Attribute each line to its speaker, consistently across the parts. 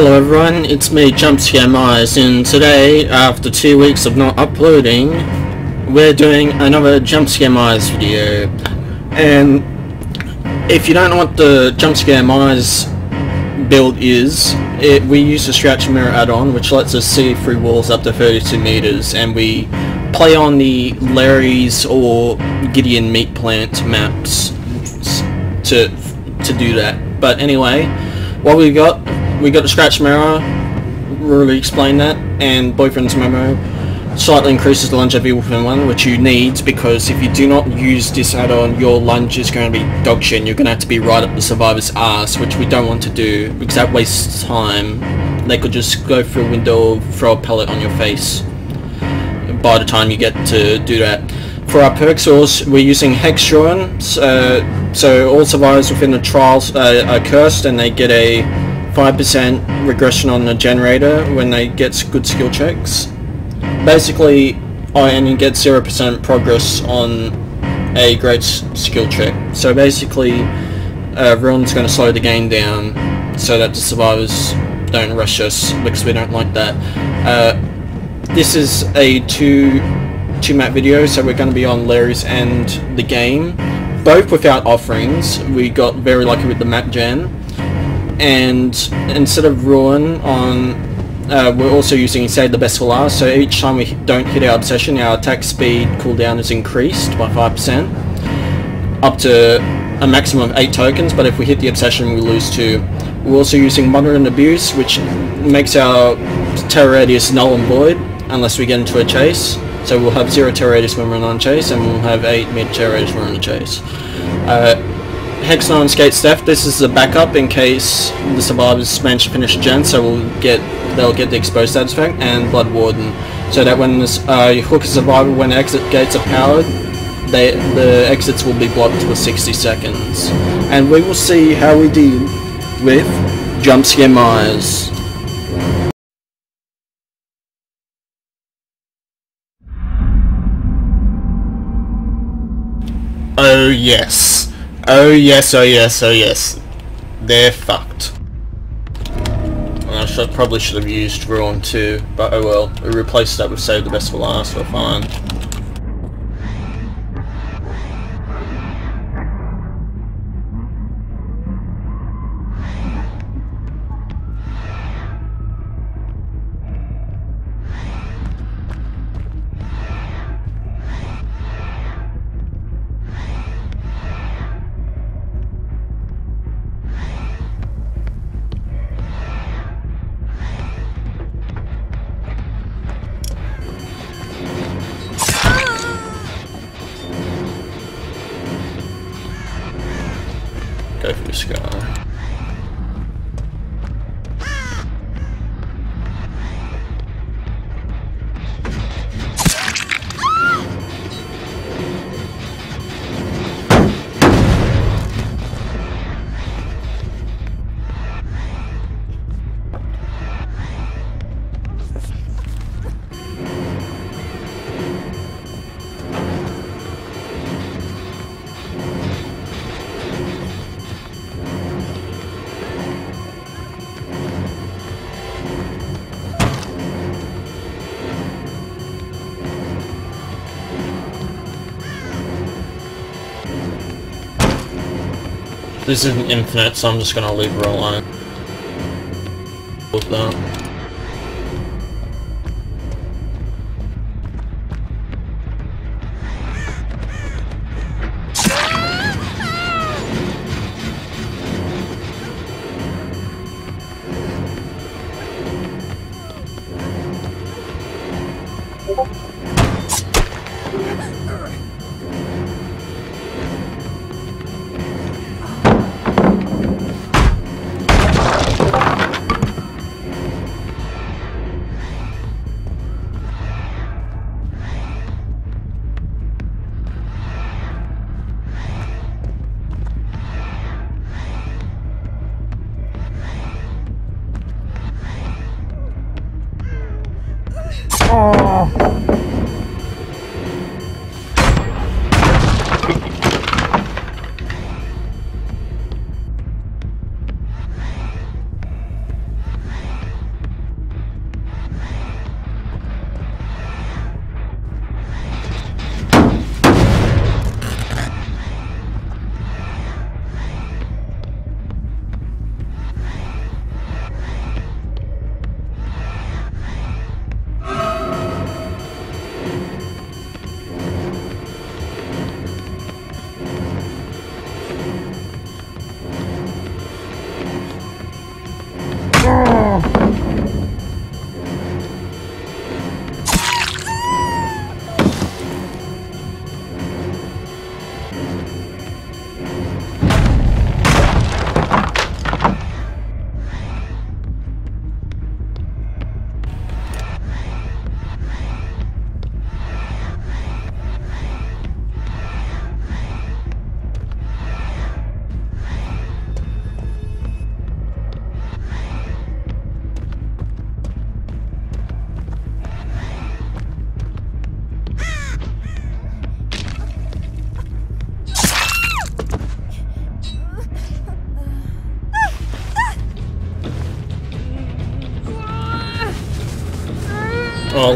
Speaker 1: Hello everyone, it's me Jumpscare Myers and today, after two weeks of not uploading, we're doing another Jumpscare Myers video. And if you don't know what the Jumpscare Myers build is, it, we use the Scratch Mirror add-on which lets us see through walls up to 32 meters and we play on the Lery's or Gideon Meat Plant maps to, to do that. But anyway, what we've got we got the scratch mirror, really explain that, and boyfriend's memo slightly increases the longevity within one, which you need because if you do not use this add-on, your lunge is going to be dog shit and you're going to have to be right up the survivor's ass, which we don't want to do because that wastes time. They could just go through a window, throw a pallet on your face by the time you get to do that. For our perk source, we're using Hex: Ruin, uh, so all survivors within the trials uh, are cursed and they get a 5% regression on the generator when they get good skill checks. Basically, I only get 0% progress on a great skill check. So basically, uh, Ruin's going to slow the game down so that the survivors don't rush us because we don't like that. Uh, this is a two two map video, so we're going to be on Lery's and the game, both without offerings. We got very lucky with the map gen and instead of ruin on uh, we're also using save the best for last so each time we don't hit our obsession our attack speed cooldown is increased by 5% up to a maximum of 8 tokens but if we hit the obsession we lose 2. We're also using Monitor and Abuse which makes our terror radius null and void unless we get into a chase so we'll have 0 terror radius when we're on chase and we'll have 8 mid terror radius when we're on a chase. Uh, Hexon Skate Steph, this is a backup in case the survivors manage to finish gen, so we'll get they'll get the exposed effect, and Blood Warden, so that when this uh, hook a survivor when exit gates are powered, they the exits will be blocked for 60 seconds. And we will see how we deal with jump scare Myers. Oh yes. Oh yes, oh yes, oh yes. They're fucked. I should, probably should have used Ruin too, but oh well. We replaced that with Save the Best for Last, we're fine. Go for This isn't infinite, so I'm just gonna leave her alone. With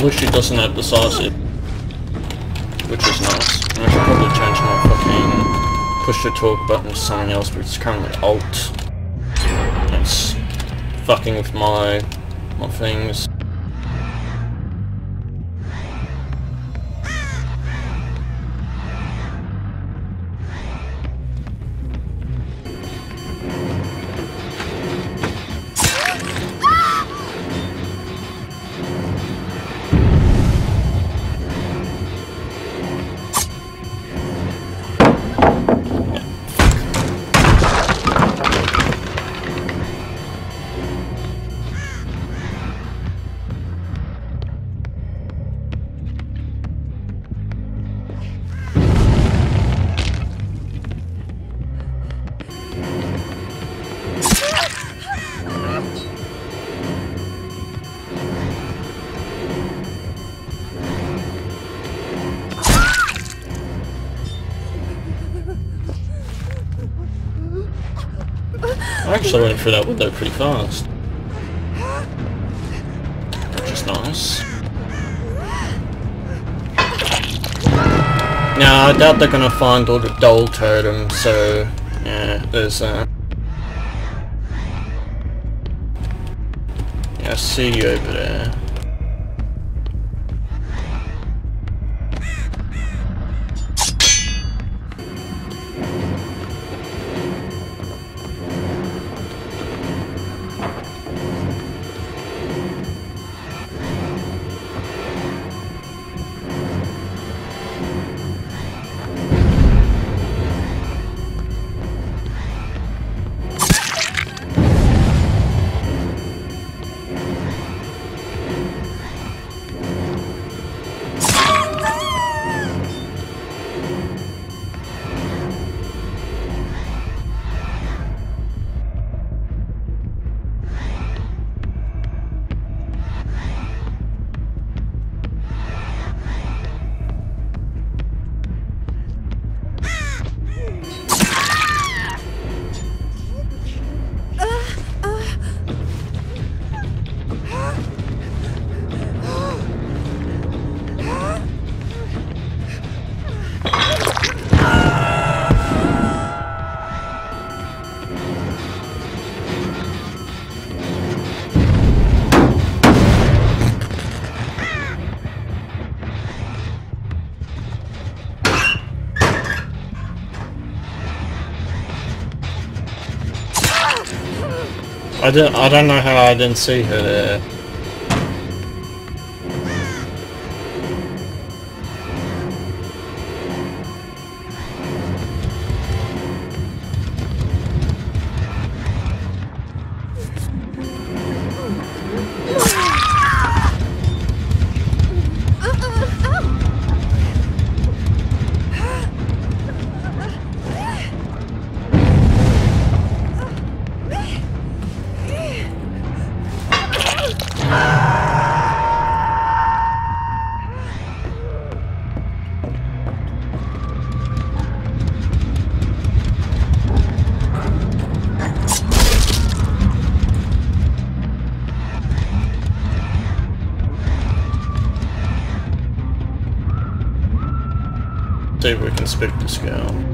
Speaker 1: Oh, she doesn't have the sausage. Which is nice. I should probably change my fucking push to talk button to something else, but it's currently alt. It's fucking with my my things. I actually went through that window pretty fast. Which is nice. Now, I doubt they're gonna find all the dull totems, so yeah, there's that. Yeah, I see you over there. I don't, I don't know how I didn't see her there. See if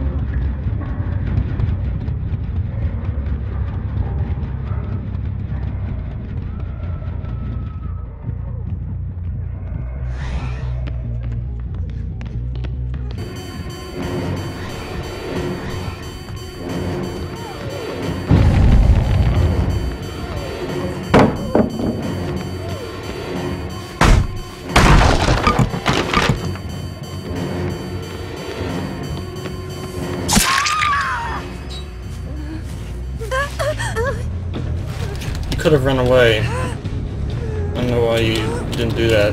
Speaker 1: could have run away. I don't know why you didn't do that.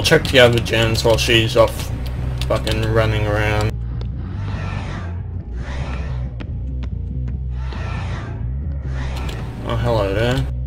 Speaker 1: I'll check the other gens while she's off fucking running around. Oh, hello there.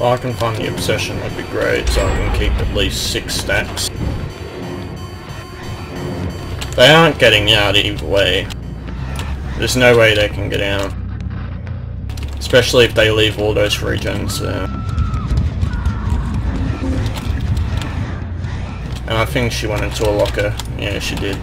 Speaker 1: If I can find the obsession that'd be great, so I can keep at least six stacks. They aren't getting out either way. There's no way they can get out. Especially if they leave all those regions there. And I think she went into a locker. Yeah, she did.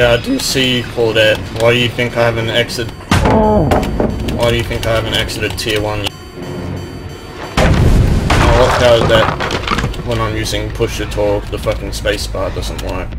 Speaker 1: Yeah, I do see Claudette. Why do you think I haven't exited? Why do you think I haven't exited tier one? Oh, how is that when I'm using push to talk, the fucking spacebar doesn't work.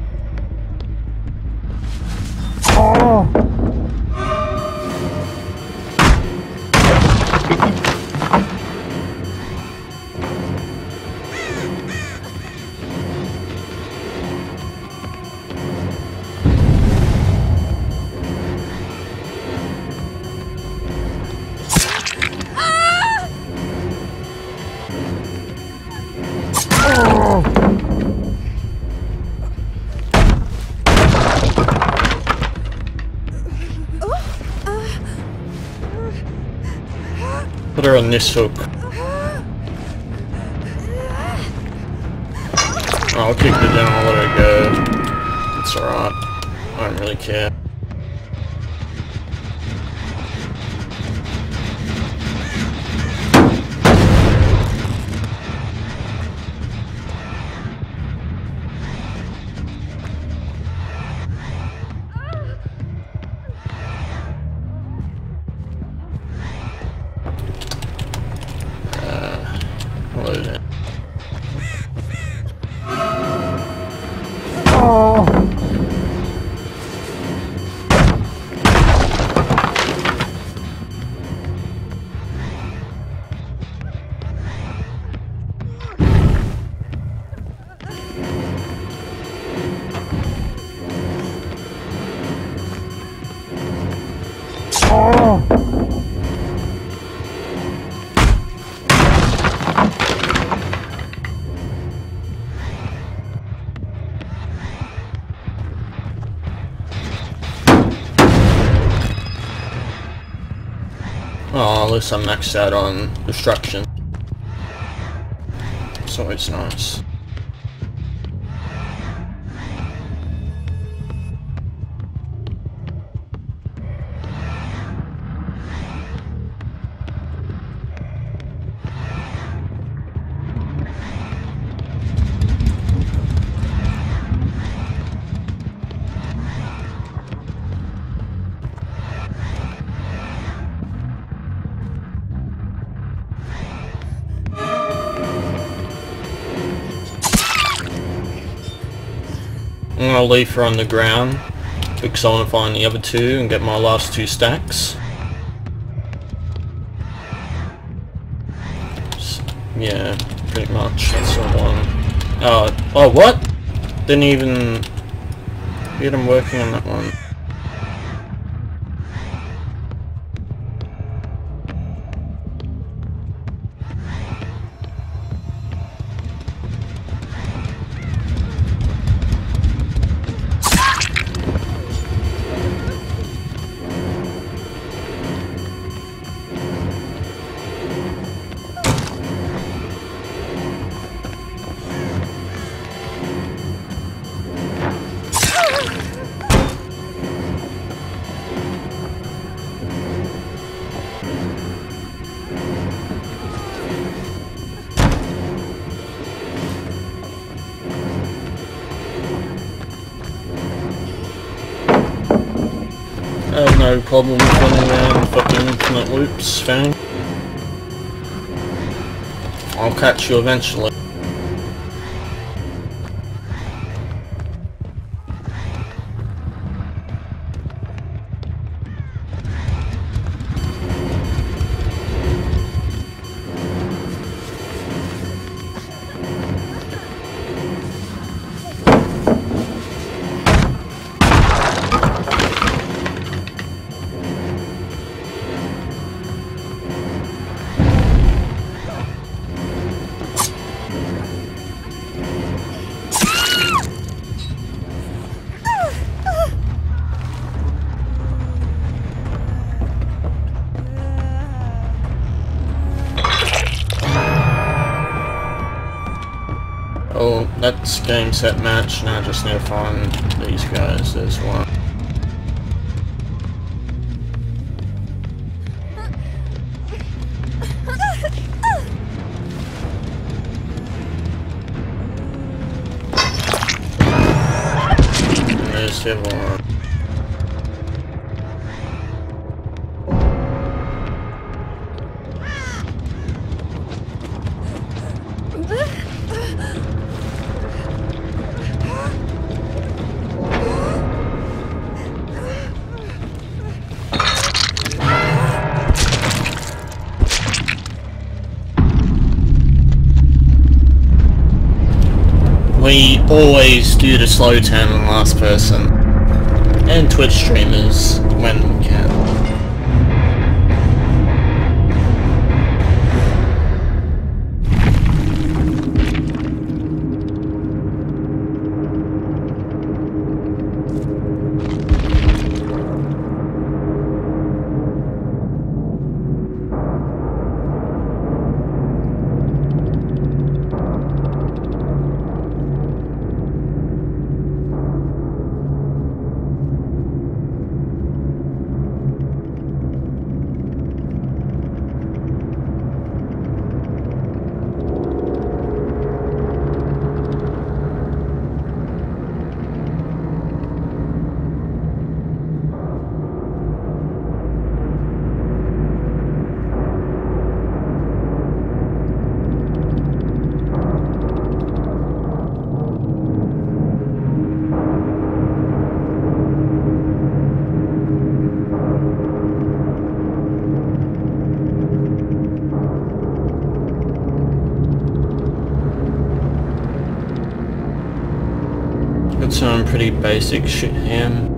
Speaker 1: Her on this hook. I'll kick her down, let her go. It's alright. I don't really care. Least I'm maxed out on destruction. So it's nice. Gonna leave her on the ground because I want to find the other two and get my last two stacks. S- Yeah, pretty much. That's one. Oh, uh, oh, what? Didn't even get him working on that one. No problem running around fucking infinite loops, Fang. I'll catch you eventually. Game set match, now I just need to find these guys, as one. Always do the slow turn on last person. And Twitch streamers when we can. Got some pretty basic shit here.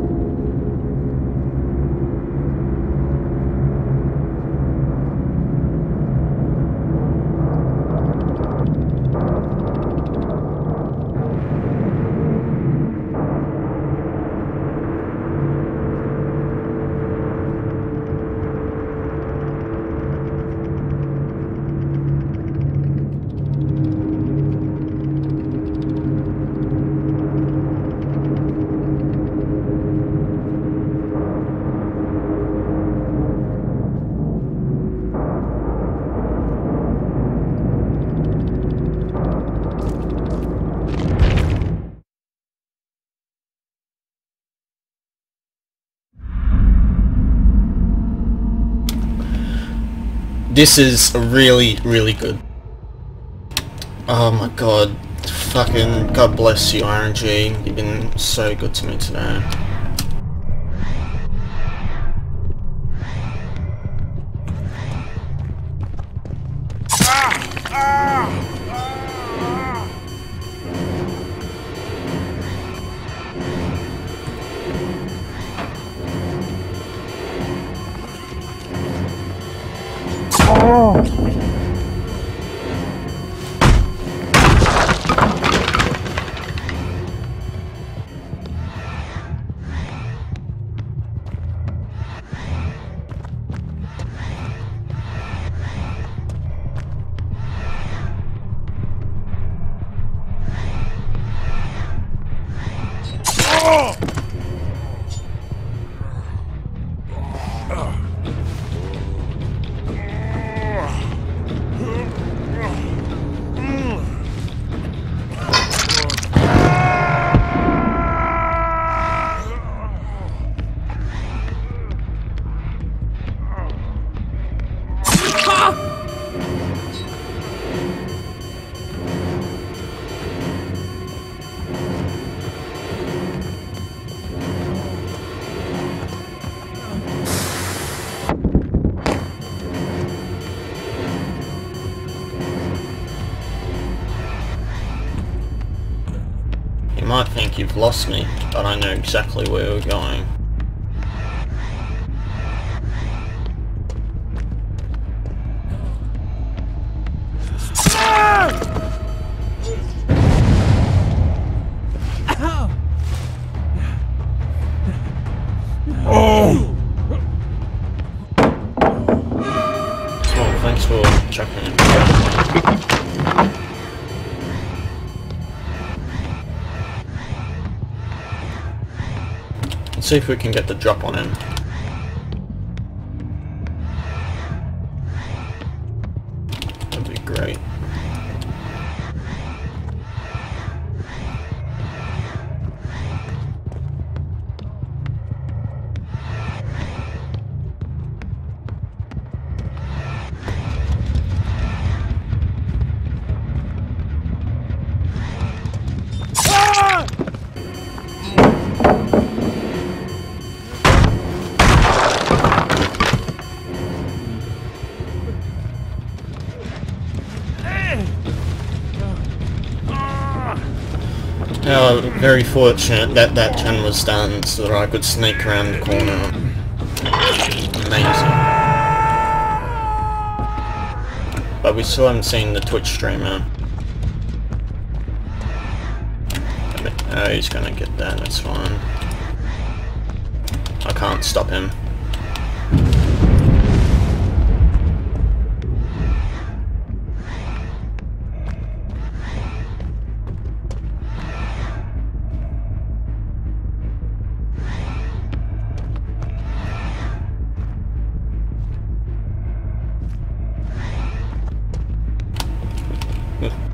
Speaker 1: This is really, really good. Oh my god. Fucking God bless you, RNG. You've been so good to me today. Think you've lost me, but I know exactly where we're going. See if we can get the drop on him. Oh, very fortunate that that turn was done so that I could sneak around the corner. Amazing. But we still haven't seen the Twitch streamer. Oh, he's gonna get that, that's fine. I can't stop him. животных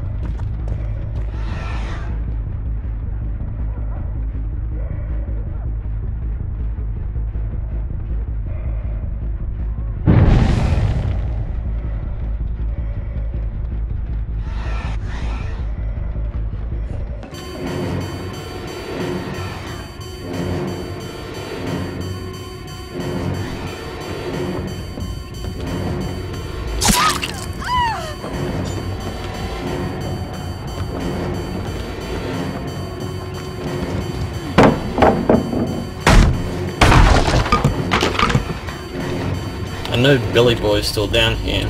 Speaker 1: I know Billy Boy's still down here.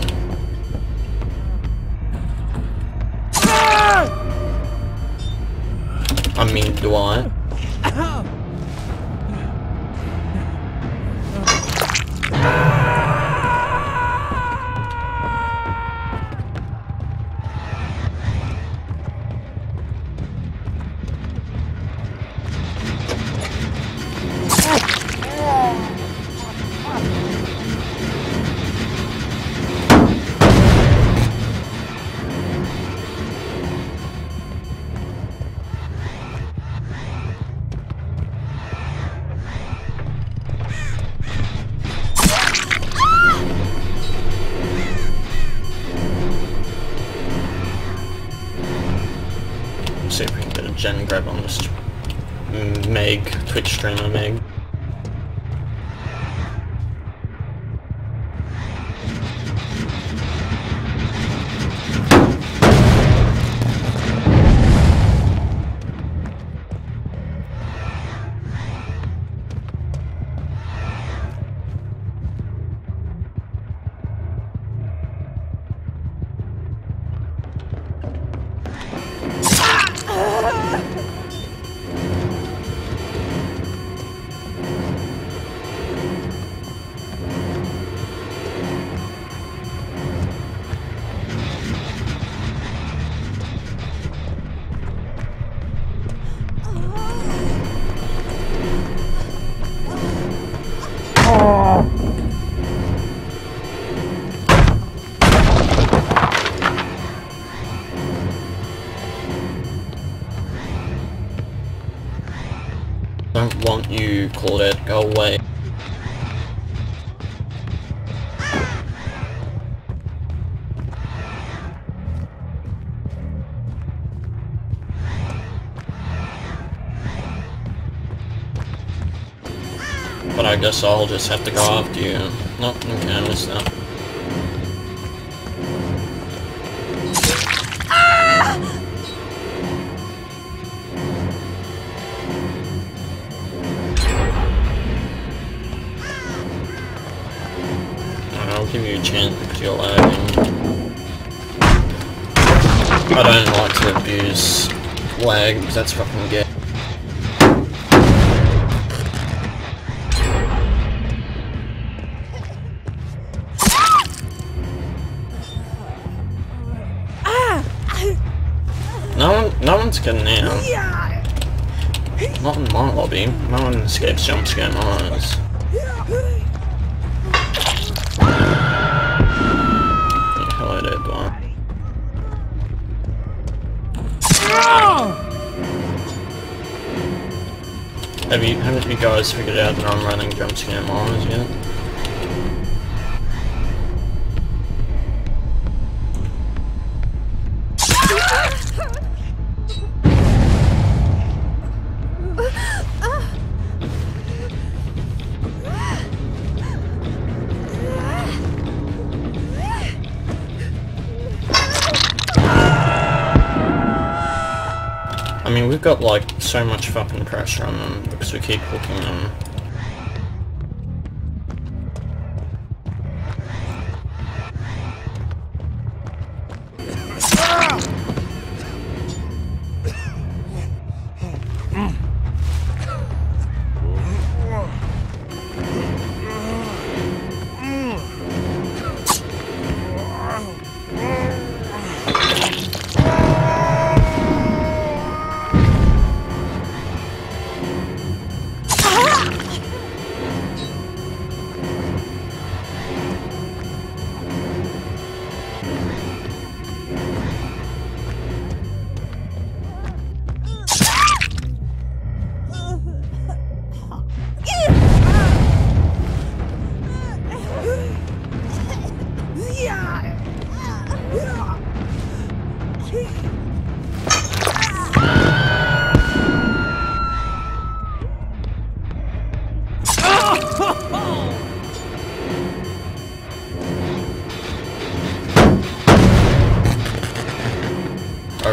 Speaker 1: Twitch streamer Meg. Don't you, Claudette. Go away. But I guess I'll just have to go after you. Nope, okay, I missed that. You're. I don't like to abuse lag because that's fucking gay. No one, no one's getting out. Not in my lobby. No one escapes jump scare Myers. Have you, haven't you guys figured out that I'm running jump scare Myers yet? I mean, we've got like so much fucking pressure on them because we keep hooking them.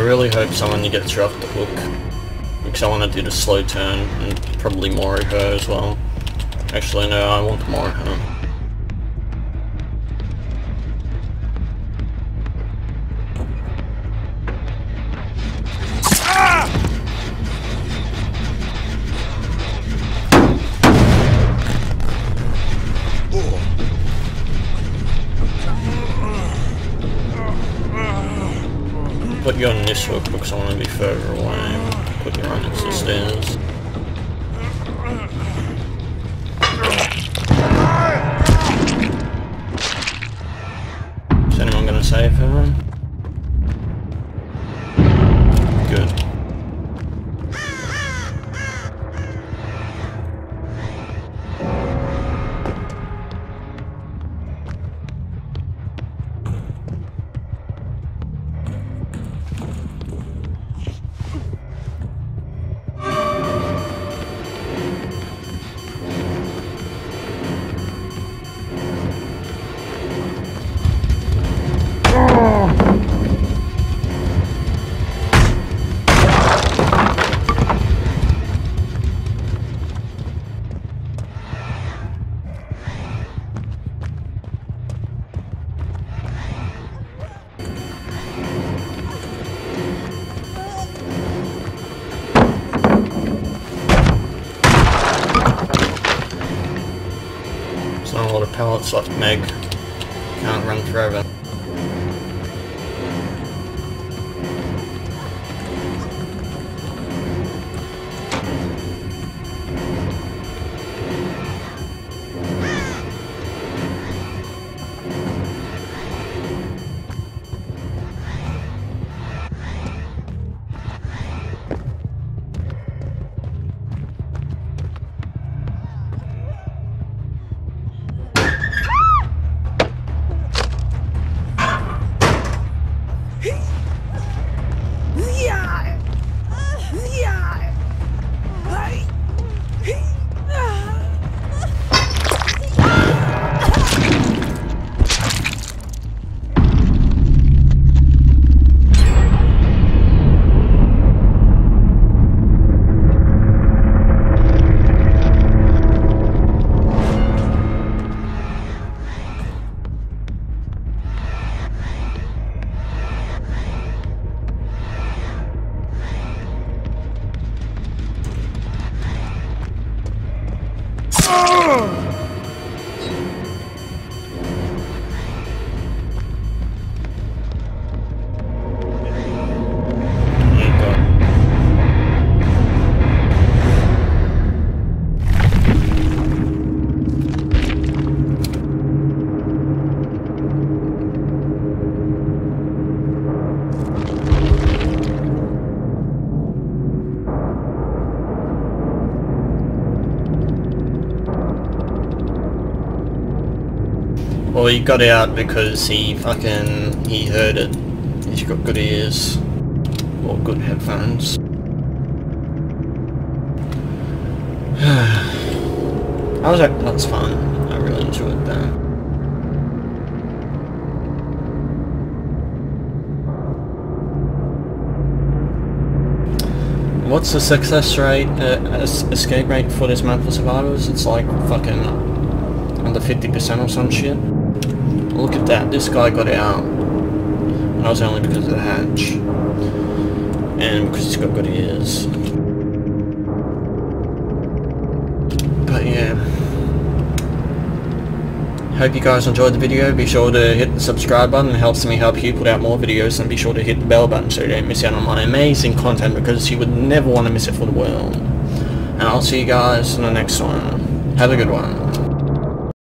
Speaker 1: Really hope someone gets her off the hook. Because I want to do the slow turn and probably Mori her as well. Actually no, I want Mori her. You on this hook because I want to be further away. Put you on the stairs. Meg. Well, he got out because he fucking, he heard it. He's got good ears. Or good headphones. I was like, that's fun. I really enjoyed that. What's the success rate, uh, escape rate for this map for survivors? It's like fucking under 50% or some shit. Look at that, this guy got it out. And that was only because of the hatch. And because he's got good ears. But yeah. Hope you guys enjoyed the video. Be sure to hit the subscribe button. It helps me help you put out more videos. And be sure to hit the bell button so you don't miss out on my amazing content because you would never want to miss it for the world. And I'll see you guys in the next one. Have a good one.